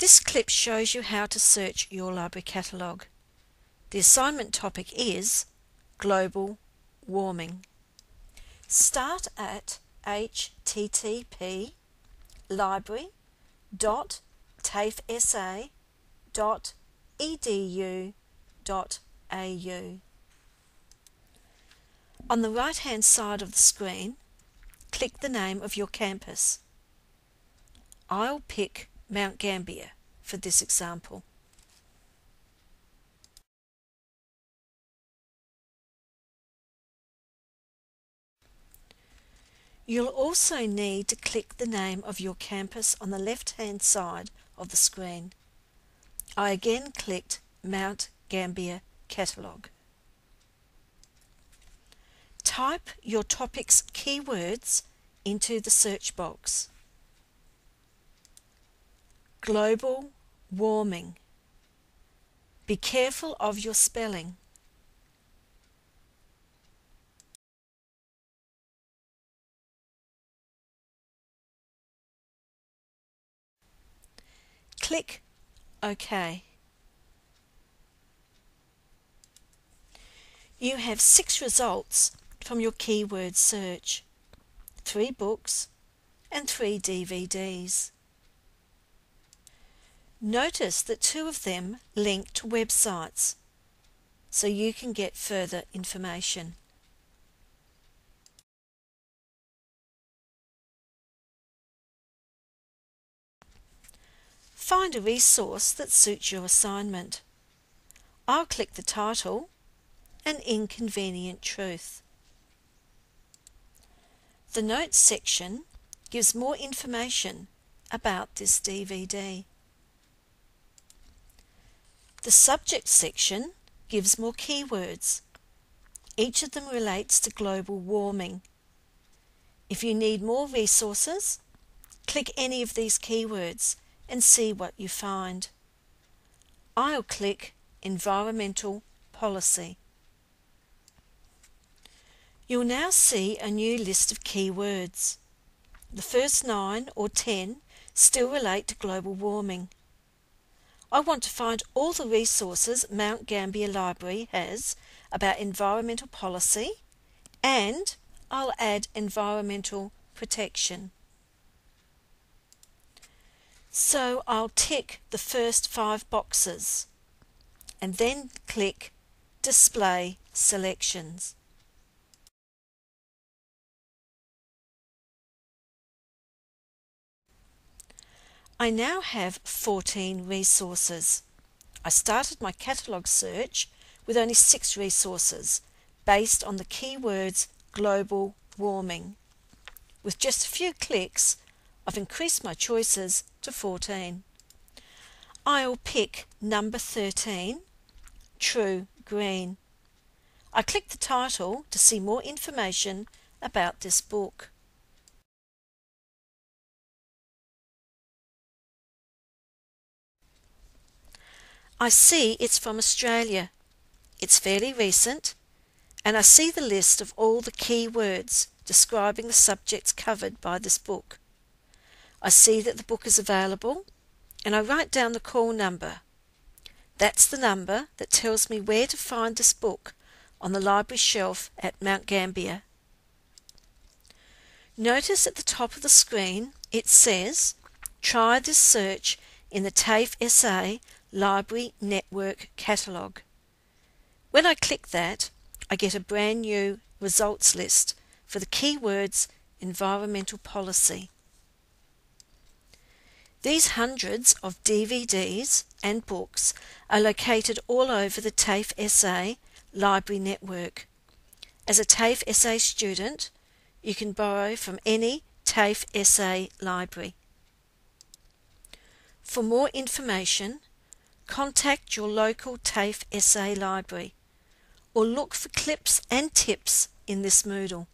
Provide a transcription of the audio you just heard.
This clip shows you how to search your library catalogue. The assignment topic is global warming. Start at http library.tafesa.edu.au. On the right hand side of the screen, click the name of your campus. I'll pick Mount Gambier for this example. You'll also need to click the name of your campus on the left hand side of the screen. I again clicked Mount Gambier Catalogue. Type your topic's keywords into the search box. Global warming. Be careful of your spelling. Click OK. You have six results from your keyword search, three books and three DVDs. Notice that two of them link to websites so you can get further information. Find a resource that suits your assignment. I'll click the title, An Inconvenient Truth. The Notes section gives more information about this DVD. The Subject section gives more keywords. Each of them relates to global warming. If you need more resources, click any of these keywords and see what you find. I'll click Environmental Policy. You'll now see a new list of keywords. The first nine or ten still relate to global warming. I want to find all the resources Mount Gambier Library has about environmental policy and I'll add environmental protection. So I'll tick the first five boxes and then click Display Selections. I now have 14 resources. I started my catalogue search with only six resources based on the keywords global warming. With just a few clicks, I've increased my choices to 14. I'll pick number 13, True Green. I click the title to see more information about this book. I see it's from Australia. It's fairly recent, and I see the list of all the key words describing the subjects covered by this book. I see that the book is available, and I write down the call number. That's the number that tells me where to find this book on the library shelf at Mount Gambier. Notice at the top of the screen it says, Try this search in the TAFE SA Library Network Catalogue. When I click that, I get a brand new results list for the keywords environmental policy. These hundreds of DVDs and books are located all over the TAFE SA library network. As a TAFE SA student, you can borrow from any TAFE SA library. For more information, contact your local TAFE SA library or look for clips and tips in this Moodle.